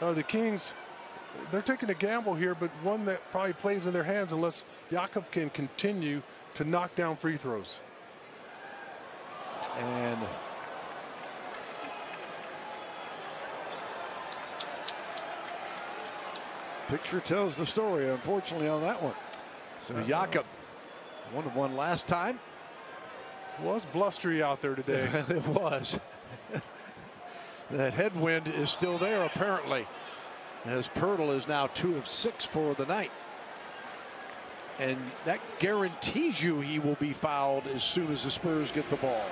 uh, the Kings, they're taking a gamble here, but one that probably plays in their hands unless Jakob can continue to knock down free throws. And picture tells the story, unfortunately, on that one. So Jakob, one to one last time. Was blustery out there today. it was. That headwind is still there, apparently, as Poeltl is now two of six for the night. And that guarantees you he will be fouled as soon as the Spurs get the ball.